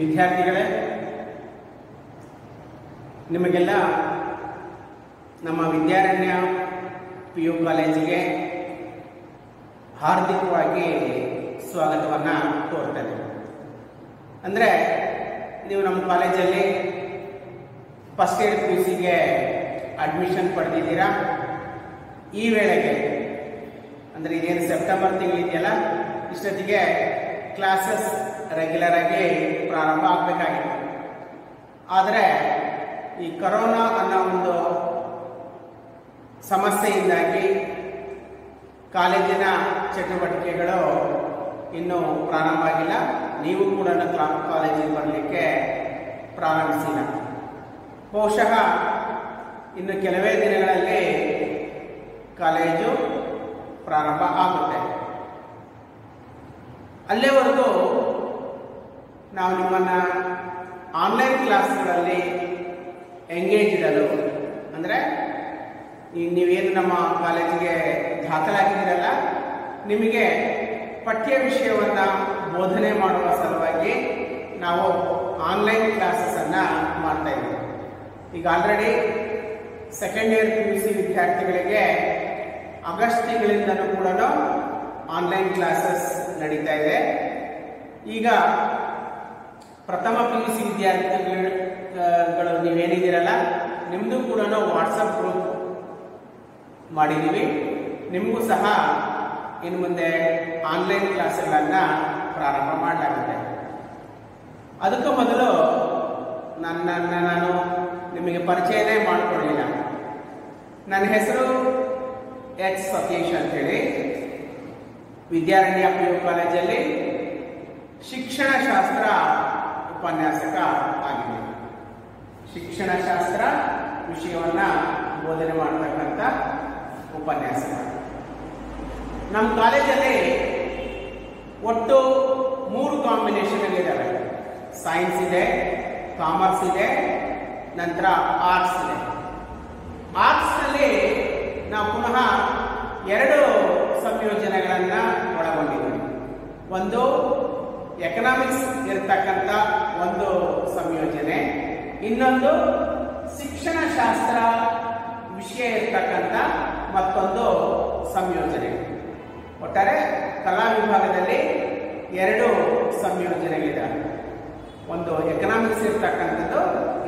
ವಿದ್ಯಾರ್ಥಿಗಳೇ, ನಿಮಗೆಲ್ಲ ನಮ್ಮ ವಿದ್ಯಾರಣ್ಯ ಪಿ ಯು ಕಾಲೇಜಿಗೆ ಹಾರ್ದಿಕವಾಗಿ ಸ್ವಾಗತವನ್ನು ಕೋರ್ತೇನೆ ಅಂದರೆ ನೀವು ನಮ್ಮ ಕಾಲೇಜಲ್ಲಿ ಫಸ್ಟ್ ಇಯರ್ ಪಿ ಸಿಗೆ ಅಡ್ಮಿಷನ್ ಪಡೆದಿದ್ದೀರಾ? ಈ ವೇಳೆಗೆ, ಅಂದರೆ ಇದೇನು ಸೆಪ್ಟೆಂಬರ್ ತಿಂಗಳಿದೆಯಲ್ಲ, ಇಷ್ಟೊತ್ತಿಗೆ ಕ್ಲಾಸಸ್ ರೆಗ್ಯುಲರ್ ಆಗಿ ಪ್ರಾರಂಭ ಆಗಬೇಕಾಗಿತ್ತು ಆದರೆ ಈ ಕರೋನಾ ಅನ್ನೋ ಒಂದು ಸಮಸ್ಯೆಯಿಂದಾಗಿ ಕಾಲೇಜಿನ ಚಟುವಟಿಕೆಗಳು ಇನ್ನೂ ಪ್ರಾರಂಭ ಆಗಿಲ್ಲ. ನೀವು ಕೂಡ ಕ್ಲಾ- ಕಾಲೇಜಿಗೆ ಬರಲಿಕ್ಕೆ ಪ್ರಾರಂಭಿಸಿಲ್ಲ. ಬಹುಶಃ ಇನ್ನು ಕೆಲವೇ ದಿನಗಳಲ್ಲಿ ಕಾಲೇಜು ಪ್ರಾರಂಭ ಆಗುತ್ತೆ. ಅಲ್ಲಿವರೆಗೂ ನಾವು ನಿಮ್ಮನ್ನ ಆನ್ಲೈನ್ ಕ್ಲಾಸ್ಗಳಲ್ಲಿ ಎಂಗೇಜ್ ಇಡಲು, ಅಂದರೆ ನೀವೇನು ನಮ್ಮ ಕಾಲೇಜಿಗೆ ದಾಖಲಾಗಿದ್ದೀರಲ್ಲ, ನಿಮಗೆ ಪಠ್ಯ ವಿಷಯವನ್ನು ಬೋಧನೆ ಮಾಡುವ ಸಲುವಾಗಿ ನಾವು ಆನ್ಲೈನ್ ಕ್ಲಾಸಸನ್ನು ಮಾಡ್ತಾ ಇದ್ದೀವಿ. ಈಗ already second year P U C ವಿದ್ಯಾರ್ಥಿಗಳಿಗೆ ಆಗಸ್ಟ್ ತಿಂಗಳಿಂದನೂ ಕೂಡ ಆನ್ಲೈನ್ ಕ್ಲಾಸಸ್ ನಡೀತಾ ಇದೆ. ಈಗ ಪ್ರಥಮ ಪಿ ಯು ಸಿ ವಿದ್ಯಾರ್ಥಿಗಳು ನೀವೇನಿದ್ದೀರಲ್ಲ ನಿಮ್ಮದು ಕೂಡ ವಾಟ್ಸಪ್ ಗ್ರೂಪ್ ಮಾಡಿದ್ದೀವಿ. ನಿಮಗೂ ಸಹ ಇನ್ನು ಮುಂದೆ ಆನ್ಲೈನ್ ಕ್ಲಾಸ್ಗಳನ್ನು ಪ್ರಾರಂಭ ಮಾಡಲಾಗುತ್ತೆ ಅದಕ್ಕೂ ಮೊದಲು ನನ್ನನ್ನು ನಾನು ನಿಮಗೆ ಪರಿಚಯನೇ ಮಾಡಿಕೊಳ್ಳಿಲ್ಲ. ನನ್ನ ಹೆಸರು ಎಚ್ ಸತೀಶ್ ಅಂತೇಳಿ ವಿದ್ಯಾರಣ್ಯ ಪಿ ಯು ಕಾಲೇಜಲ್ಲಿ ಶಿಕ್ಷಣಶಾಸ್ತ್ರ ಉಪನ್ಯಾಸಕ ಆಗಿದೆ. ಶಿಕ್ಷಣಶಾಸ್ತ್ರ ವಿಷಯವನ್ನು ಬೋಧನೆ ಮಾಡತಕ್ಕಂಥ ಉಪನ್ಯಾಸಕ ನಮ್ಮ ಕಾಲೇಜಲ್ಲಿ ಒಟ್ಟು ಮೂರು ಕಾಂಬಿನೇಷನ್ ಇದ್ದಾವೆ ಸೈನ್ಸ್ ಇದೆ ಕಾಮರ್ಸ್ ಇದೆ, ನಂತರ ಆರ್ಟ್ಸ್ ಇದೆ. ಆರ್ಟ್ಸ್ನಲ್ಲಿ ನಾವು ಪುನಃ ಎರಡು ಸಂಯೋಜನೆಗಳನ್ನು ಒಳಗೊಂಡಿದ್ದೀವಿ. ಒಂದು ಎಕನಾಮಿಕ್ಸ್ ಇರತಕ್ಕಂಥ ಇನ್ನೊಂದು ಶಿಕ್ಷಣ ಶಾಸ್ತ್ರ ವಿಷಯ ಇರ್ತಕ್ಕಂಥ ಮತ್ತೊಂದು ಸಂಯೋಜನೆ. ಒಟ್ಟಾರೆ ಕಲಾ ವಿಭಾಗದಲ್ಲಿ ಎರಡು ಸಂಯೋಜನೆಗಳಿದೆ. ಒಂದು ಎಕನಾಮಿಕ್ಸ್ ಇರ್ತಕ್ಕಂಥದ್ದು,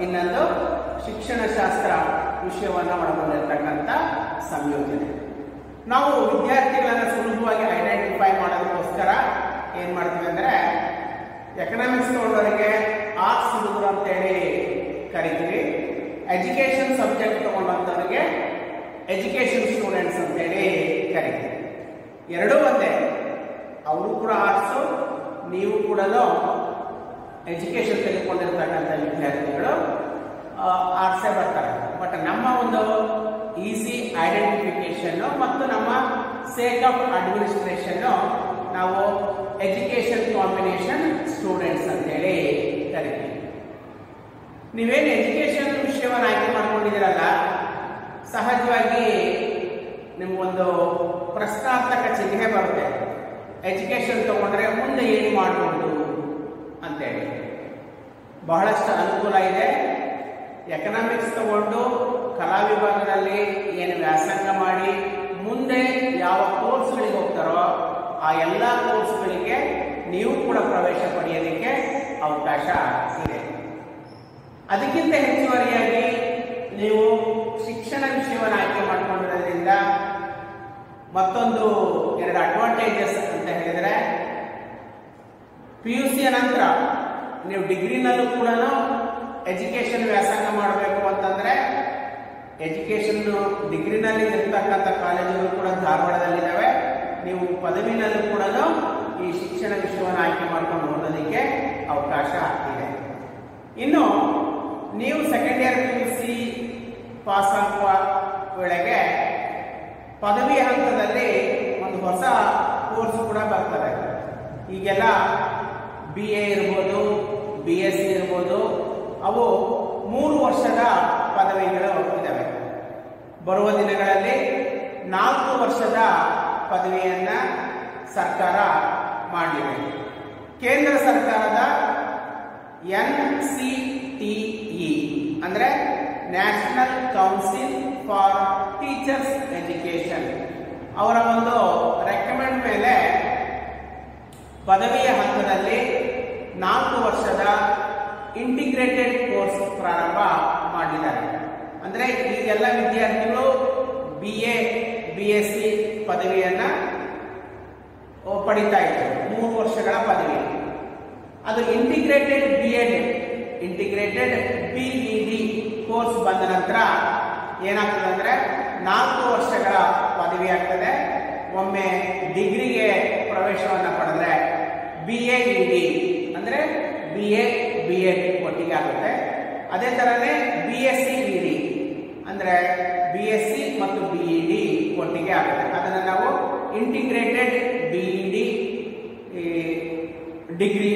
ಇನ್ನೊಂದು ಶಿಕ್ಷಣ ಶಾಸ್ತ್ರ ವಿಷಯವನ್ನು ಒಳಗೊಂಡಿರ್ತಕ್ಕಂಥ ಸಂಯೋಜನೆ. ನಾವು ವಿದ್ಯಾರ್ಥಿಗಳನ್ನು ಸುಲಭವಾಗಿ ಐಡೆಂಟಿಫೈ ಮಾಡೋದಕ್ಕೋಸ್ಕರ ಏನು ಮಾಡ್ತೀವಿ ಅಂದರೆ ಎಕನಾಮಿಕ್ಸ್ ನೋಡೋರಿಗೆ ಆರ್ಟ್ಸ್ ಹುಡುಗರು ಅಂತೇಳಿ ಸಬ್ಜೆಕ್ಟ್ ತಗೊಂಡಂಥವ್ರಿಗೆ ಎಜುಕೇಷನ್ ಸ್ಟೂಡೆಂಟ್ಸ್ ಅಂತೇಳಿ ಕರಿತೀವಿ. ಎರಡೂ ಒಂದೇ. ಅವರು ಕೂಡ ಆರ್ಟ್ಸು ನೀವು ಕೂಡ ಎಜುಕೇಶನ್ ತೆಗೆದುಕೊಂಡಿರ್ತಕ್ಕಂಥ ವಿದ್ಯಾರ್ಥಿಗಳು ಆರ್ಟ್ಸೇ ಬರ್ತಾರೆ. ಬಟ್ ನಮ್ಮ ಒಂದು ಈಸಿ ಐಡೆಂಟಿಫಿಕೇಶನ್ ಮತ್ತು ನಮ್ಮ ಸೇಕ್ ಆಫ್ ಅಡ್ಮಿನಿಸ್ಟ್ರೇಷನ್ ನಾವು ಎಜುಕೇಶನ್ ಕಾಂಬಿನೇಷನ್ ಸ್ಟೂಡೆಂಟ್ಸ್ ಅಂತೇಳಿ ಕರಿತೀವಿ. ನೀವೇನು ಎಜುಕೇಷನ್ ವಿಷಯವನ್ನು ಆಯ್ಕೆ ಮಾಡ್ಕೊಂಡಿದ್ದೀರಲ್ಲ, ಸಹಜವಾಗಿ ನಿಮ್ಗೊಂದು ಪ್ರಶ್ನಾರ್ಥಕ ಚಿಹ್ನೆ ಬರುತ್ತೆ. ಎಜುಕೇಷನ್ ತಗೊಂಡ್ರೆ ಮುಂದೆ ಏನು ಮಾಡಬಹುದು ಅಂತೇಳಿ. ಬಹಳಷ್ಟು ಅನುಕೂಲ ಇದೆ. ಎಕನಾಮಿಕ್ಸ್ ತಗೊಂಡು ಕಲಾ ವಿಭಾಗದಲ್ಲಿ ಏನು ವ್ಯಾಸಂಗ ಮಾಡಿ, ಮುಂದೆ ಯಾವ ಕೋರ್ಸ್ಗಳಿಗೆ ಹೋಗ್ತಾರೋ ಆ ಎಲ್ಲ ಕೋರ್ಸ್ಗಳಿಗೆ ನೀವು ಕೂಡ ಪ್ರವೇಶ ಪಡೆಯೋದಕ್ಕೆ ಅವಕಾಶ ಇದೆ. ಅದಕ್ಕಿಂತ ಹೆಚ್ಚುವರಿಯಾಗಿ ನೀವು ಶಿಕ್ಷಣ ವಿಷಯವನ್ನು ಆಯ್ಕೆ ಮಾಡಿಕೊಂಡಿರೋದ್ರಿಂದ ಮತ್ತೊಂದು ಎರಡು ಅಡ್ವಾಂಟೇಜಸ್ ಅಂತ ಹೇಳಿದರೆ ಪಿ ಯು ಸಿಯ ನಂತರ ನೀವು ಡಿಗ್ರಿನಲ್ಲೂ ಕೂಡ ಎಜುಕೇಷನ್ ವ್ಯಾಸಂಗ ಮಾಡಬೇಕು ಅಂತಂದ್ರೆ, ಎಜುಕೇಷನ್ ಡಿಗ್ರಿನಲ್ಲಿ ಇರ್ತಕ್ಕಂಥ ಕಾಲೇಜುಗಳು ಕೂಡ ಧಾರವಾಡದಲ್ಲಿದ್ದಾವೆ. ನೀವು ಪದವಿನಲ್ಲೂ ಕೂಡ ಈ ಶಿಕ್ಷಣ ವಿಷಯವನ್ನು ಆಯ್ಕೆ ಮಾಡ್ಕೊಂಡು ಓದೋದಕ್ಕೆ ಅವಕಾಶ ಆಗ್ತಿದೆ. ಇನ್ನು ನೀವು second year P U C pass ಆಗುವ ವೇಳೆಗೆ ಪದವಿ ಹಂತದಲ್ಲಿ ಒಂದು ಹೊಸ ಕೋರ್ಸ್ ಕೂಡ ಬರ್ತದೆ. ಈಗೆಲ್ಲ ಬಿ ಎ ಇರ್ಬೋದು ಬಿ ಎಸ್ ಸಿ ಇರ್ಬೋದು, ಅವು ಮೂರು ವರ್ಷದ ಪದವಿಗಳು ಇದ್ದಾವೆ ಬರುವ ದಿನಗಳಲ್ಲಿ ನಾಲ್ಕು ವರ್ಷದ ಪದವಿಯನ್ನ ಸರ್ಕಾರ ಮಾಡಲಿದೆ. ಕೇಂದ್ರ ಸರ್ಕಾರದ ಎನ್ ಸಿ ಟಿ ಇ ಅಂದ್ರೆ national council for teachers education ಅವರ ಒಂದು ರೆಕಮೆಂಡ್ ಮೇಲೆ ಪದವಿಯ ಹಂತದಲ್ಲಿ ನಾಲ್ಕು ವರ್ಷದ ಇಂಟಿಗ್ರೇಟೆಡ್ ಕೋರ್ಸ್ ಪ್ರಾರಂಭ ಮಾಡಿದ್ದಾರೆ. ಅಂದ್ರೆ ಈಗೆಲ್ಲ ವಿದ್ಯಾರ್ಥಿಗಳು B A B S C ಪದವಿಯನ್ನ ಪಡಿತಾ ಇದ್ದಾರೆ ಮೂರು ವರ್ಷಗಳ ಪದವಿ. ಅದು integrated B Ed integrated D course ಬಂದ ನಂತರ ಏನಾಗ್ತದೆ ಅಂದ್ರೆ ನಾಲ್ಕು ವರ್ಷಗಳ ಪದವಿ ಆಗ್ತದೆ. ಒಮ್ಮೆ ಡಿಗ್ರಿಗೆ ಪ್ರವೇಶವನ್ನು ಪಡೆದ್ರೆ ಬಿ ಎ ಇ ಡಿ ಅಂದ್ರೆ ಬಿ ಎ ಬಿ ಎಡ್ ಒಟ್ಟಿಗೆ ಆಗುತ್ತೆ. ಅದೇ ತರನೇ B S C E D ಅಂದ್ರೆ ಬಿ ಎಸ್ ಸಿ ಮತ್ತು ಬಿ ಇ ಡಿ ಒಟ್ಟಿಗೆ ಆಗುತ್ತೆ. ಅದನ್ನು ನಾವು integrated B E degree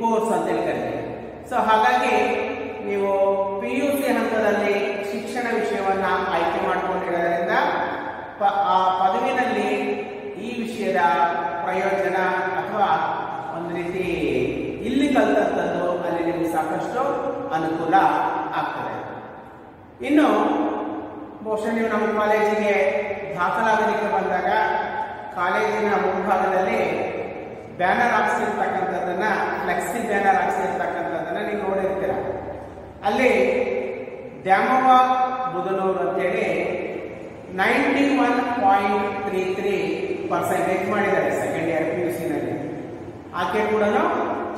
course ಅಂತೇಳಿ ಕರಿತೀವಿ. ಸೊ ಹಾಗಾಗಿ ನೀವು ಪಿ ಯು ಸಿ ಹಂತದಲ್ಲಿ ಶಿಕ್ಷಣ ವಿಷಯವನ್ನ ಆಯ್ಕೆ ಮಾಡಿಕೊಂಡಿರೋದ್ರಿಂದ ಆ ಪದವಿನಲ್ಲಿ ಈ ವಿಷಯದ ಪ್ರಯೋಜನ ಅಥವಾ ಒಂದು ರೀತಿ ಇಲ್ಲಿ ಕಲಿತಂಥದ್ದು ಅಲ್ಲಿ ನಿಮಗೆ ಸಾಕಷ್ಟು ಅನುಕೂಲ ಆಗ್ತದೆ. ಇನ್ನು ಬಹುಶಃ ನೀವು ನಮ್ಮ ಕಾಲೇಜಿಗೆ ದಾಖಲಾಗಲಿಕ್ಕೆ ಬಂದಾಗ ಕಾಲೇಜಿನ ಮುಂಭಾಗದಲ್ಲಿ ಬ್ಯಾನರ್ ಹಾಕ್ಸಿರ್ತಕ್ಕಂಥದ್ದನ್ನ, ಫ್ಲೆಕ್ಸಿ ಬ್ಯಾನರ್ ಹಾಕ್ಸಿರ್ತಕ್ಕಂಥದ್ದನ್ನ ನೀವು ನೋಡಿರ್ತೀರ. ಅಲ್ಲಿ ದ್ಯಾಮವ್ವ ಬುದನೂರು ಅಂತೇಳಿ ninety one point three three percentage ಮಾಡಿದ್ದಾರೆ ಸೆಕೆಂಡ್ ಇಯರ್ ಪಿ ಯು ಸಿನಲ್ಲಿ ಆಕೆ ಕೂಡ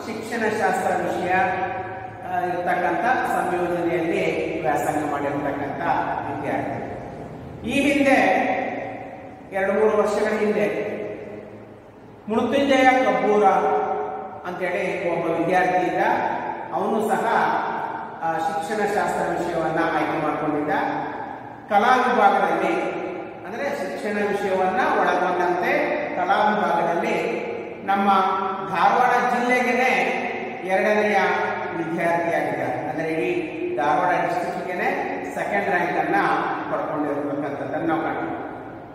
ಶಿಕ್ಷಣ ಶಾಸ್ತ್ರ ವಿಷಯ ಇರತಕ್ಕಂಥ ಸಂಯೋಜನೆಯಲ್ಲಿ ವ್ಯಾಸಂಗ ಮಾಡಿರ್ತಕ್ಕಂಥ ವಿದ್ಯಾರ್ಥಿ. ಈ ಹಿಂದೆ, ಎರಡು ಮೂರು ವರ್ಷಗಳ ಹಿಂದೆ ಮೃತ್ಯುಂಜಯ ಕಬ್ಬೂರ ಅಂತೇಳಿ ಒಬ್ಬ ವಿದ್ಯಾರ್ಥಿಯಿಂದ ಅವನು ಸಹ ಶಿಕ್ಷಣ ಶಾಸ್ತ್ರ ವಿಷಯವನ್ನ ಆಯ್ಕೆ ಮಾಡಿಕೊಂಡಿದ್ದ. ಕಲಾ ವಿಭಾಗದಲ್ಲಿ ಅಂದ್ರೆ ಶಿಕ್ಷಣ ವಿಷಯವನ್ನ ಒಳಗೊಂಡಂತೆ ಕಲಾ ವಿಭಾಗದಲ್ಲಿ ನಮ್ಮ ಧಾರವಾಡ ಜಿಲ್ಲೆಗೆನೆ ಎರಡನೆಯ ವಿದ್ಯಾರ್ಥಿಯಾಗಿದ್ದಾರೆ. ಅಂದ್ರೆ ಇಡೀ ಧಾರವಾಡ ಡಿಸ್ಟ್ರಿಕ್ಟ್ಗೆನೆ ಸೆಕೆಂಡ್ ರ್ಯಾಂಕ್ ಅನ್ನ ಪಡ್ಕೊಂಡಿರ್ತಕ್ಕಂಥದ್ದನ್ನು ನಾವು ಕಾಣ್ತೀವಿ.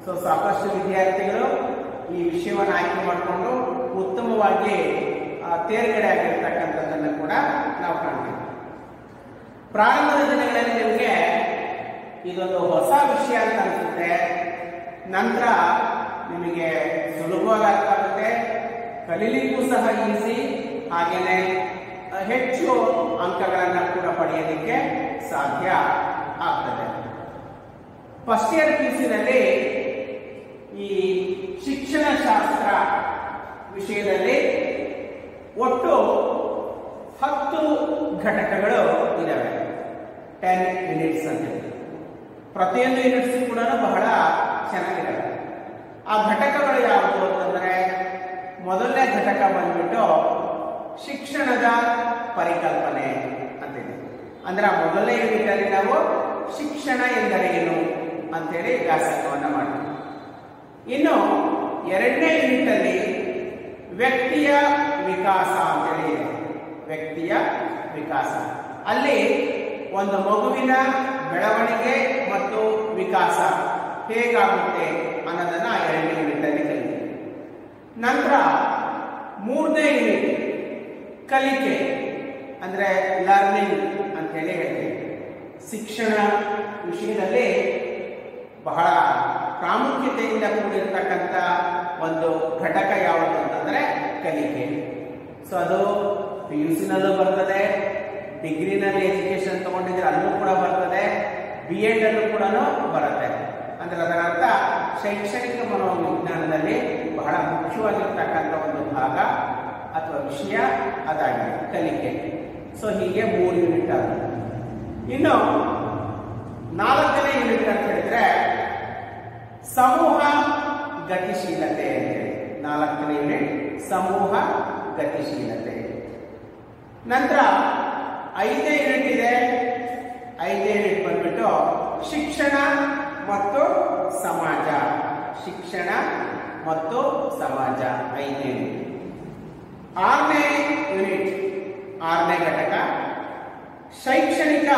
ಸೊ ಸಾಕಷ್ಟು ವಿದ್ಯಾರ್ಥಿಗಳು ಈ ವಿಷಯವನ್ನು ಆಯ್ಕೆ ಮಾಡಿಕೊಂಡು ಉತ್ತಮವಾಗಿ ತೇರ್ಗಡೆ ಆಗಿರ್ತಕ್ಕಂಥದ್ದನ್ನು ಕೂಡ ನಾವು ಕಾಣ್ತೀವಿ ಪ್ರಾರಂಭದ ದಿನಗಳಲ್ಲಿ ನಿಮಗೆ ಇದೊಂದು ಹೊಸ ವಿಷಯ ಅಂತ ಅನಿಸುತ್ತೆ. ನಂತರ ನಿಮಗೆ ಸುಲಭವಾಗಿ ಅರ್ಥ ಆಗುತ್ತೆ ಕಲೀಲಿಕ್ಕೂ ಸಹ ಈಸಿ ಹಾಗೆಯೇ ಹೆಚ್ಚು ಅಂಕಗಳನ್ನು ಕೂಡ ಪಡೆಯಲಿಕ್ಕೆ ಸಾಧ್ಯ ಆಗ್ತದೆ. ಫಸ್ಟ್ ಇಯರ್ ಪಿ ಸಿನಲ್ಲಿ ಈ ಶಿಕ್ಷಣ ಶಾಸ್ತ್ರ ವಿಷಯದಲ್ಲಿ ಒಟ್ಟು ಹತ್ತು ಘಟಕಗಳು ಇದಾವೆ. ಟೆನ್ ಯೂನಿಟ್ಸ್ ಅಂತ ಪ್ರತಿಯೊಂದು ಯೂನಿಟ್ಸ್ ಕೂಡ ಬಹಳ ಚೆನ್ನಾಗಿರುತ್ತೆ. ಆ ಘಟಕಗಳು ಯಾವುದು ಅಂತಂದ್ರೆ, ಮೊದಲನೇ ಘಟಕ ಬಂದ್ಬಿಟ್ಟು ಶಿಕ್ಷಣದ ಪರಿಕಲ್ಪನೆ ಅಂತಿದೆ. ಅಂದ್ರೆ ಆ ಮೊದಲನೇ ಯೂನಿಟ್ ಅಲ್ಲಿ ನಾವು ಶಿಕ್ಷಣ ಎಂದರೆ ಏನು ಅಂತೇಳಿ ವ್ಯಾಸಕವನ್ನು ಮಾಡ್ತೀವಿ. ಇನ್ನು ಎರಡನೇ ಯೂನಿಟ್ ಅಲ್ಲಿ ವ್ಯಕ್ತಿಯ ವಿಕಾಸ ಅಂತೇಳಿ ಇದೆ. ವ್ಯಕ್ತಿಯ ವಿಕಾಸ. ಅಲ್ಲಿ ಒಂದು ಮಗುವಿನ ಬೆಳವಣಿಗೆ ಮತ್ತು ವಿಕಾಸ ಹೇಗಾಗುತ್ತೆ ಅನ್ನೋದನ್ನ ಎರಡನೇ ಯೂನಿಟಲ್ಲಿ ಕಲಿತೀವಿ. ನಂತರ ಮೂರನೇ ಯೂನಿಟ್, ಕಲಿಕೆ, ಅಂದ್ರೆ ಲರ್ನಿಂಗ್ ಅಂತೇಳಿ ಹೇಳ್ತೀವಿ. ಶಿಕ್ಷಣ ವಿಷಯದಲ್ಲಿ ಬಹಳ ಪ್ರಾಮುಖ್ಯತೆಯಿಂದ ಕೂಡಿರ್ತಕ್ಕಂಥ ಒಂದು ಘಟಕ ಯಾವುದು ಅಂತಂದ್ರೆ ಕಲಿಕೆ. ಸೊ ಅದು ಪಿ ಯು ಸಿನಲ್ಲೂ ಬರ್ತದೆ ಡಿಗ್ರಿನಲ್ಲಿ ಎಜುಕೇಶನ್ ತಗೊಂಡಿದ್ರೆ ಅಲ್ಲೂ ಕೂಡ ಬರ್ತದೆ ಬಿ ಎಡ್ ಅಲ್ಲೂ ಕೂಡ ಬರುತ್ತೆ. ಅಂದ್ರೆ ಅದರ ಅರ್ಥ ಶೈಕ್ಷಣಿಕ ಮನೋವಿಜ್ಞಾನದಲ್ಲಿ ಬಹಳ ಮುಖ್ಯವಾಗಿರ್ತಕ್ಕಂಥ ಒಂದು ಭಾಗ ಅಥವಾ ವಿಷಯ ಅದಾಗಿದೆ, ಕಲಿಕೆ. ಸೊ ಹೀಗೆ ಮೂರು ಯೂನಿಟ್ ಆಗುತ್ತೆ ಇನ್ನು ನಾಲ್ಕನೇ ಯೂನಿಟ್ ಅಂತ ಹೇಳಿದ್ರೆ ಸಮೂಹ ಗತಿಶೀಲತೆ ನಾಲ್ಕನೇ ಯೂನಿಟ್ ಸಮೂಹ ಗತಿಶೀಲತೆ. ನಂತರ ಐದನೇ ಯೂನಿಟ್ ಇದೆ ಐದೇ ಯೂನಿಟ್ ಬಂದ್ಬಿಟ್ಟು ಶಿಕ್ಷಣ ಮತ್ತು ಸಮಾಜ. ಶಿಕ್ಷಣ ಮತ್ತು ಸಮಾಜ ಐದನೇ ಯೂನಿಟ್ ಆರನೇ ಯೂನಿಟ್, ಆರನೇ ಘಟಕ ಶೈಕ್ಷಣಿಕ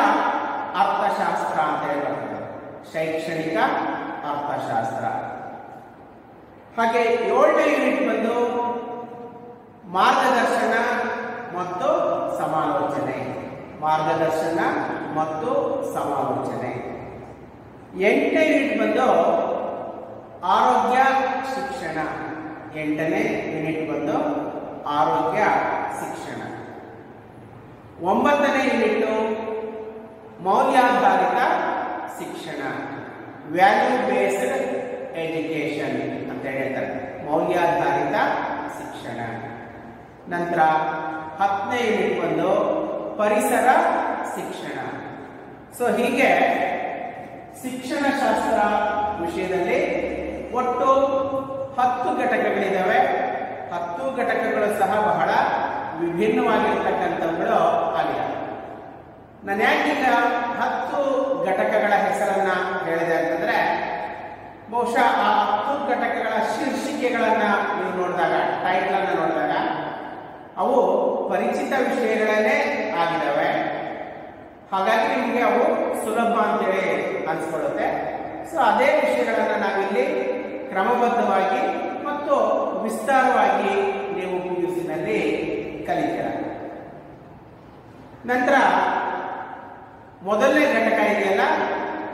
ಅರ್ಥಶಾಸ್ತ್ರ ಅಂತ ಹೇಳಿ ಶೈಕ್ಷಣಿಕ ಅರ್ಥಶಾಸ್ತ್ರ. ಹಾಗೆ ಏಳನೇ ಯೂನಿಟ್ ಬಂದು ಮಾರ್ಗದರ್ಶನ ಮತ್ತು ಸಮಾಲೋಚನೆ. ಮಾರ್ಗದರ್ಶನ ಮತ್ತು ಸಮಾಲೋಚನೆ. ಎಂಟನೇ ಯೂನಿಟ್ ಬಂದು ಆರೋಗ್ಯ ಶಿಕ್ಷಣ. ಎಂಟನೇ ಯೂನಿಟ್ ಬಂದು ಆರೋಗ್ಯ ಶಿಕ್ಷಣ. ಒಂಬತ್ತನೇ ಯೂನಿಟ್ ಮೌಲ್ಯಾಧಾರಿತ ಶಿಕ್ಷಣ. ವ್ಯಾಲ್ಯೂ ಬೇಸ್ಡ್ ಎಜುಕೇಶನ್ ಅಂತ ಹೇಳ್ತಾರೆ. ಮೌಲ್ಯಾಧಾರಿತ ಶಿಕ್ಷಣ. ನಂತರ ಹತ್ತನೇ ಯೂನಿಟ್ ಬಂದು ಪರಿಸರ ಶಿಕ್ಷಣ. ಸೊ ಹೀಗೆ ಶಿಕ್ಷಣ ಶಾಸ್ತ್ರ ವಿಷಯದಲ್ಲಿ ಒಟ್ಟು ಹತ್ತು ಘಟಕಗಳಿದ್ದಾವೆ ಹತ್ತು ಘಟಕಗಳು ಸಹ ಬಹಳ ವಿಭಿನ್ನವಾಗಿರ್ತಕ್ಕಂಥವುಗಳು ಆಗಿದೆ ನಾನು ಯಾಕೀಗ ಹತ್ತು ಘಟಕಗಳ ಹೆಸರನ್ನ ಹೇಳಿದೆ ಅಂತಂದ್ರೆ, ಬಹುಶಃ ಆ ಹತ್ತು ಘಟಕಗಳ ಶೀರ್ಷಿಕೆಗಳನ್ನ ನೀವು ನೋಡಿದಾಗ ಟೈಟಲ್ ಅನ್ನ ನೋಡಿದಾಗ, ಅವು ಪರಿಚಿತ ವಿಷಯಗಳನ್ನೇ ಆಗಿದ್ದಾವೆ. ಹಾಗಾಗಿ ನಿಮಗೆ ಅವು ಸುಲಭ ಅಂತೇಳಿ ಅನ್ಸ್ಕೊಳ್ಳುತ್ತೆ. ಸೊ ಅದೇ ವಿಷಯಗಳನ್ನ ನಾವಿಲ್ಲಿ ಕ್ರಮಬದ್ಧವಾಗಿ ಮತ್ತು ವಿಸ್ತಾರವಾಗಿ ನೀವು ಪಿಯುಸಿನಲ್ಲಿ ಕಲಿತೀರ. ನಂತರ ಮೊದಲನೇ ಘಟಕ ಇದೆಯಲ್ಲ,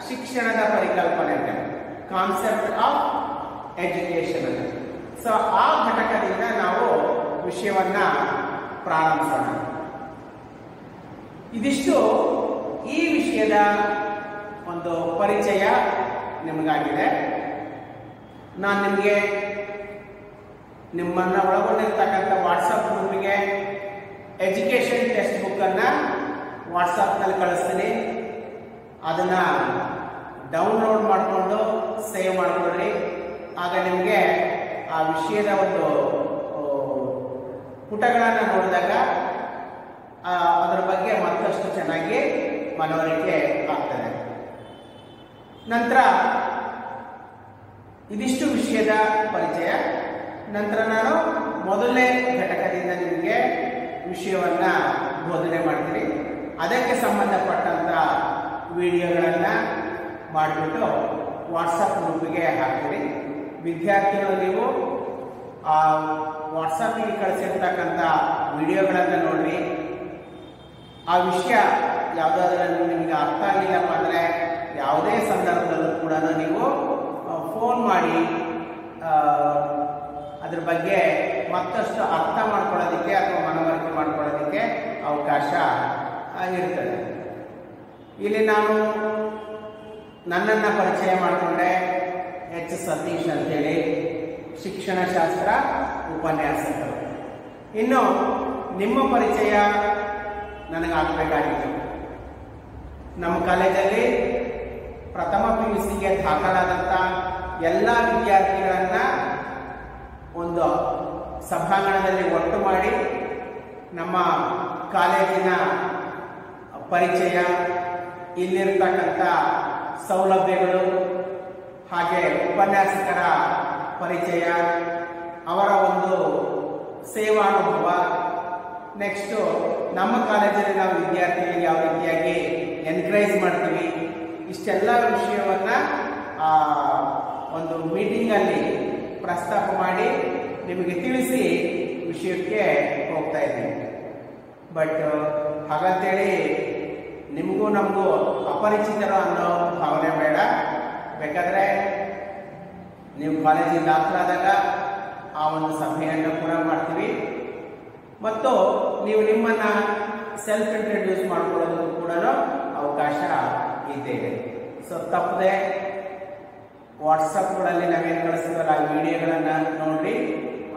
ಶಿಕ್ಷಣದ ಪರಿಕಲ್ಪನೆ ಅಂತ. ಕಾನ್ಸೆಪ್ಟ್ ಆಫ್ ಎಜುಕೇಶನ್ ಅಂತ. ಸೊ ಆ ಘಟಕದಿಂದ ನಾವು ವಿಷಯವನ್ನ ಪ್ರಾರಂಭಿಸೋಣ ಇದಿಷ್ಟು ಈ ವಿಷಯದ ಒಂದು ಪರಿಚಯ ನಿಮಗಾಗಿದೆ. ನಾನು ನಿಮಗೆ ನಿಮ್ಮನ್ನ ಒಳಗೊಂಡಿರ್ತಕ್ಕಂಥ ವಾಟ್ಸಪ್ ಗ್ರೂಪಿಗೆ ಎಜುಕೇಷನ್ ಟೆಕ್ಸ್ಟ್ ಬುಕ್ ಅನ್ನ ವಾಟ್ಸಪ್ನಲ್ಲಿ ಕಳಿಸ್ತೀನಿ. ಅದನ್ನ ಡೌನ್ಲೋಡ್ ಮಾಡಿಕೊಂಡು ಸೇವ್ ಮಾಡಿಕೊಳ್ಳಿ. ಆಗ ನಿಮಗೆ ಆ ವಿಷಯದ ಒಂದು ಪುಟಗಳನ್ನು ನೋಡಿದಾಗ ಅದರ ಬಗ್ಗೆ ಮತ್ತಷ್ಟು ಚೆನ್ನಾಗಿ ಮನವರಿಕೆ ಆಗ್ತದೆ. ನಂತರ, ಇದಿಷ್ಟು ವಿಷಯದ ಪರಿಚಯ. ನಂತರ ನಾನು ಮೊದಲನೇ ಘಟಕದಿಂದ ನಿಮಗೆ ವಿಷಯವನ್ನ ಬೋಧನೆ ಮಾಡ್ತೀನಿ. ಅದಕ್ಕೆ ಸಂಬಂಧಪಟ್ಟಂತ ವಿಡಿಯೋಗಳನ್ನ ಮಾಡಿಬಿಟ್ಟು ವಾಟ್ಸಪ್ ಗ್ರೂಪಿಗೆ ಹಾಕ್ತೀನಿ. ವಿದ್ಯಾರ್ಥಿಗಳು ನೀವು ವಾಟ್ಸಪ್ಗೆ ಕಳಿಸಿರ್ತಕ್ಕಂಥ ವಿಡಿಯೋಗಳನ್ನು ನೋಡಿ ಆ ವಿಷಯ ಯಾವುದಾದ್ರೂ ನಿಮಗೆ ಅರ್ಥ ಆಗಿಲ್ಲಪ್ಪ ಅಂದರೆ ಯಾವುದೇ ಸಂದರ್ಭದಲ್ಲೂ ಕೂಡ ನೀವು ಫೋನ್ ಮಾಡಿ ಅದ್ರ ಬಗ್ಗೆ ಮತ್ತಷ್ಟು ಅರ್ಥ ಮಾಡ್ಕೊಳ್ಳೋದಕ್ಕೆ ಅಥವಾ ಮನವರಿಕೆ ಮಾಡ್ಕೊಳ್ಳೋದಕ್ಕೆ ಅವಕಾಶ ಇರ್ತದೆ. ಇಲ್ಲಿ ನಾನು ನನ್ನನ್ನು ಪರಿಚಯ ಮಾಡಿಕೊಂಡೆ ಎಚ್. ಸತೀಶ್ ಅಂತೇಳಿ. ಶಿಕ್ಷಣಶಾಸ್ತ್ರ ಉಪನ್ಯಾಸಕರು ಇನ್ನು ನಿಮ್ಮ ಪರಿಚಯ ನನಗಾಗಬೇಕಾಗಿತ್ತು. ನಮ್ಮ ಕಾಲೇಜಲ್ಲಿ ಪ್ರಥಮ ಪಿ ಯು ಸಿಗೆ ದಾಖಲಾದಂಥ ಎಲ್ಲ ವಿದ್ಯಾರ್ಥಿಗಳನ್ನು ಒಂದು ಸಭಾಂಗಣದಲ್ಲಿ ಒಟ್ಟು ಮಾಡಿ ನಮ್ಮ ಕಾಲೇಜಿನ ಪರಿಚಯ, ಇಲ್ಲಿರ್ತಕ್ಕಂಥ ಸೌಲಭ್ಯಗಳು, ಹಾಗೆ ಉಪನ್ಯಾಸಕರ ಪರಿಚಯ. ಅವರ ಒಂದು ಸೇವಾ ಅನುಭವ ನೆಕ್ಸ್ಟು ನಮ್ಮ ಕಾಲೇಜಲ್ಲಿ ನಾವು ವಿದ್ಯಾರ್ಥಿಗಳಿಗೆ ಯಾವ ರೀತಿಯಾಗಿ ಎನ್ಕರೇಜ್ ಮಾಡ್ತೀವಿ ಇಷ್ಟೆಲ್ಲ ವಿಷಯವನ್ನ ಆ, ಒಂದು ಮೀಟಿಂಗಲ್ಲಿ ಪ್ರಸ್ತಾಪ ಮಾಡಿ ನಿಮಗೆ ತಿಳಿಸಿ ವಿಷಯಕ್ಕೆ ಹೋಗ್ತಾ ಇದ್ದೀನಿ ಬಟ್ ಹಾಗಂತೇಳಿ ನಿಮಗೂ ನಮಗೂ ಅಪರಿಚಿತರು ಅನ್ನೋ ಭಾವನೆ ಕಾಲೇಜಿಗೆ ಆದಾಗ ಆ ಒಂದು ಸಭೆಯನ್ನು ಕೂಡ ಮಾಡ್ತೀವಿ. ಮತ್ತು ನೀವು ನಿಮ್ಮನ್ನ ಸೆಲ್ಫ್ ಇಂಟ್ರಡ್ಯೂಸ್ ಮಾಡ್ಕೊಳ್ಳೋದಕ್ಕೂ ಕೂಡ ಅವಕಾಶ ಇದೆ. ಸೊ ತಪ್ಪದೆ ವಾಟ್ಸಪ್ಗಳಲ್ಲಿ ನಾವೇನು ಕಳಿಸ್ತೀವಲ್ಲ, ಆ ವಿಡಿಯೋಗಳನ್ನು ನೋಡಿ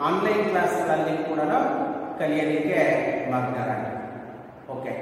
ಆನ್ಲೈನ್ ಕ್ಲಾಸ್ಗಳಲ್ಲಿ ಕೂಡ ಕಲಿಯಲಿಕ್ಕೆ ಮಗ್ನರಾಗಿ ಓಕೆ